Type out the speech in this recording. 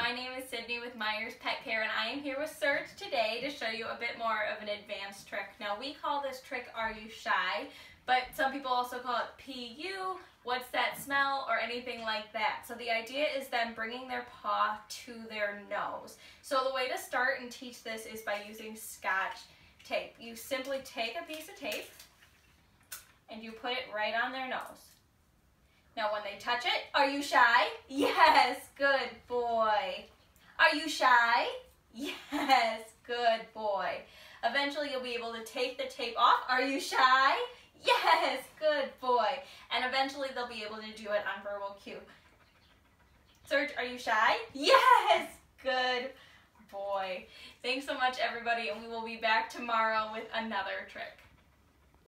my name is Sydney with Meyer's Pet Care and I am here with Serge today to show you a bit more of an advanced trick. Now we call this trick Are You Shy? But some people also call it PU, what's that smell, or anything like that. So the idea is them bringing their paw to their nose. So the way to start and teach this is by using scotch tape. You simply take a piece of tape and you put it right on their nose. Now when they touch it, are you shy? Yes, good boy. Are you shy? Yes, good boy. Eventually you'll be able to take the tape off. Are you shy? Yes, good boy. And eventually they'll be able to do it on verbal cue. Serge, are you shy? Yes, good boy. Thanks so much everybody and we will be back tomorrow with another trick.